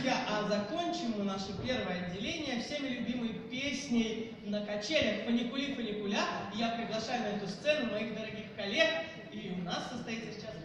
друзья, а закончим мы наше первое отделение всеми любимой песней на качелях «Фаникули, фаникуля». Я приглашаю на эту сцену моих дорогих коллег, и у нас состоится сейчас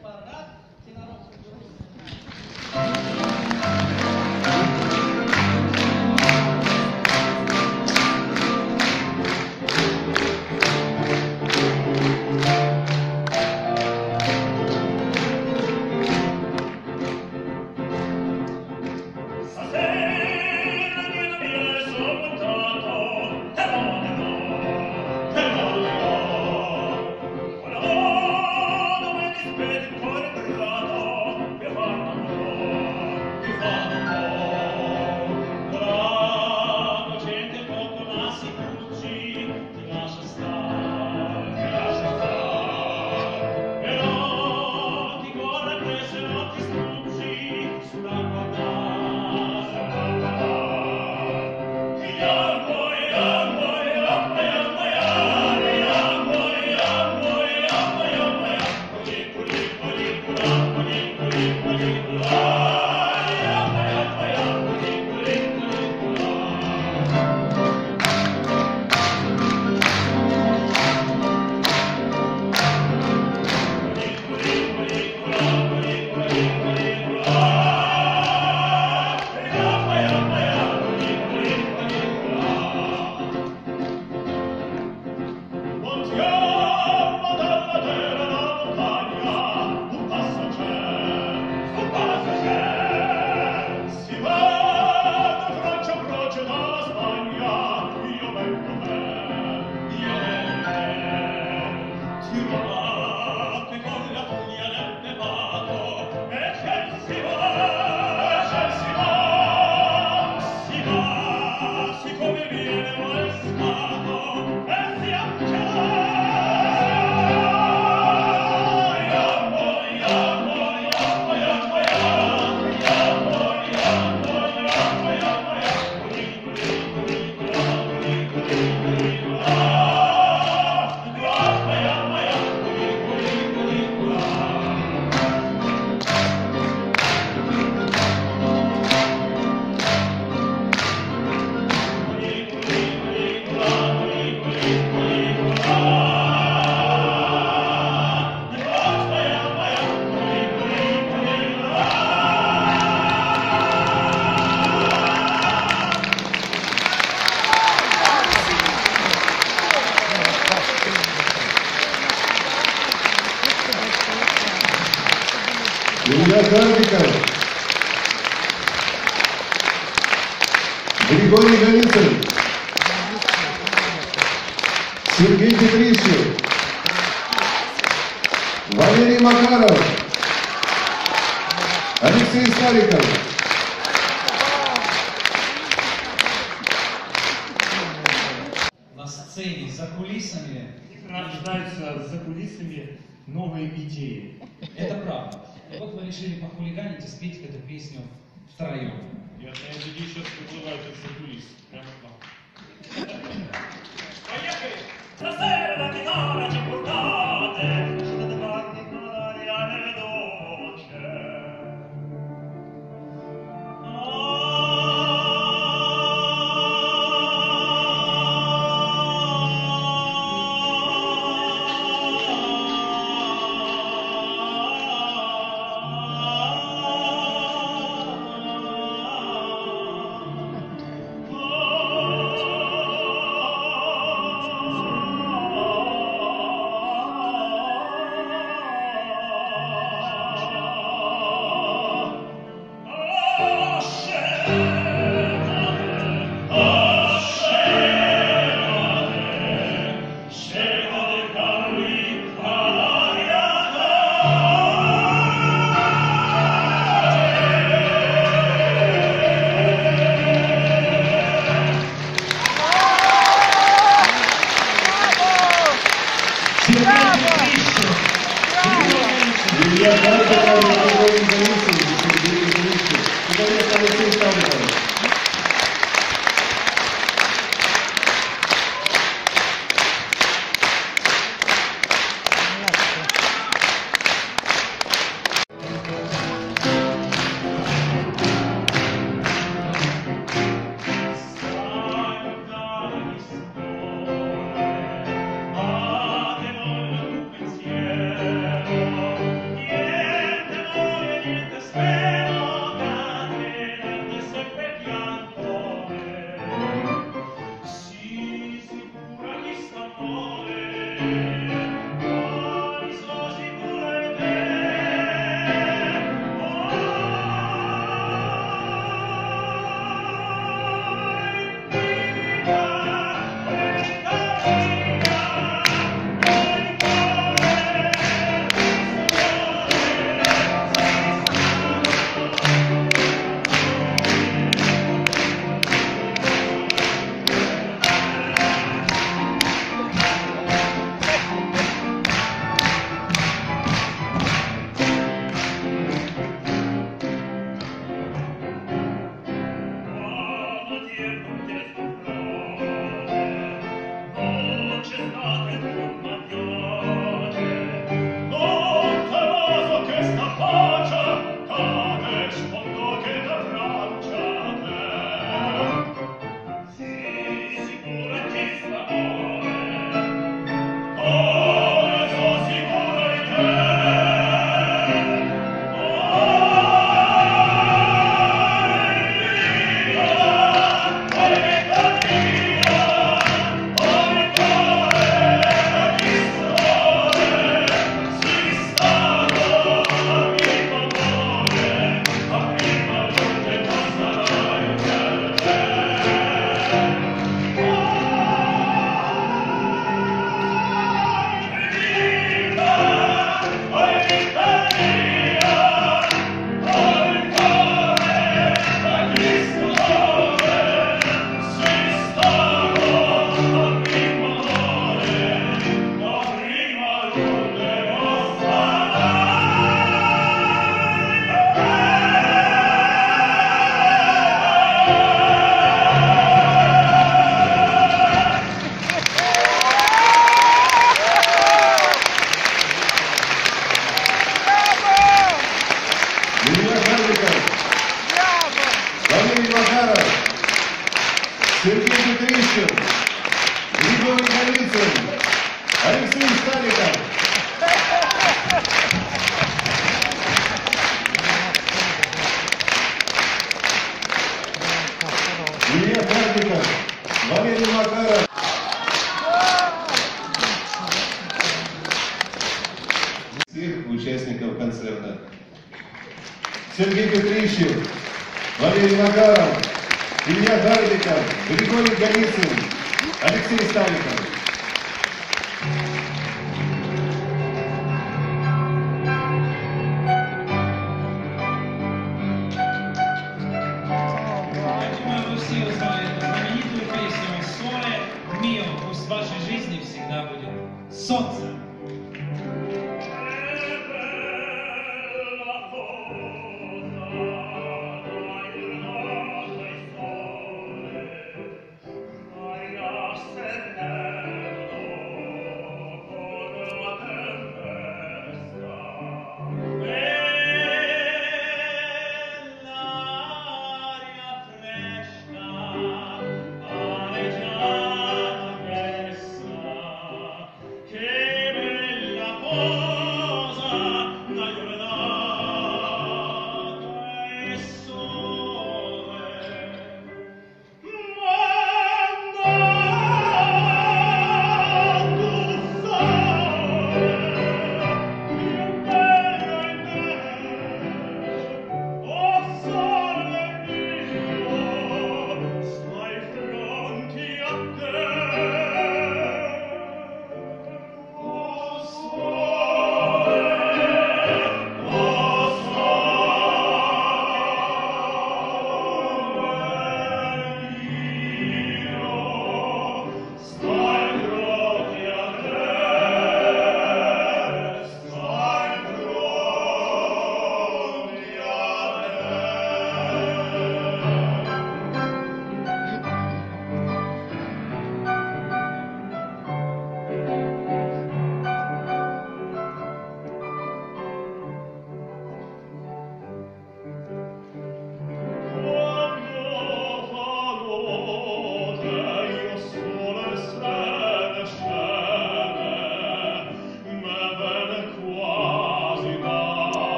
Голицын, Сергей Петрищев, Валерий Макаров, Алексей Стариков. на сцене, за кулисами. рождаются за кулисами новые идеи. Это правда. И вот мы решили похулиганить и спеть эту песню втроем. Я знаю, люди сейчас выплывают из-за. Прямо к Харликов, Валерий Макаров. Всех участников концерта. Сергей Петрищев, Валерий Макаров, Илья Гарликов, Григорий Голицын, Алексей Сталиков. something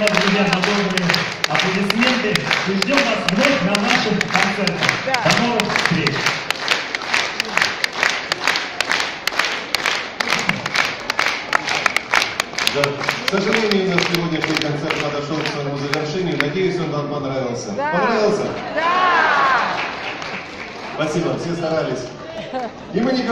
вас, друзья, за добрые аплодисменты и ждем вас вновь на наших концертах. До новых встреч! Да. К сожалению, наш сегодняшний концерт подошел к своему завершению. Надеюсь, он вам понравился. Понравился? Да! Спасибо, все старались. И мы не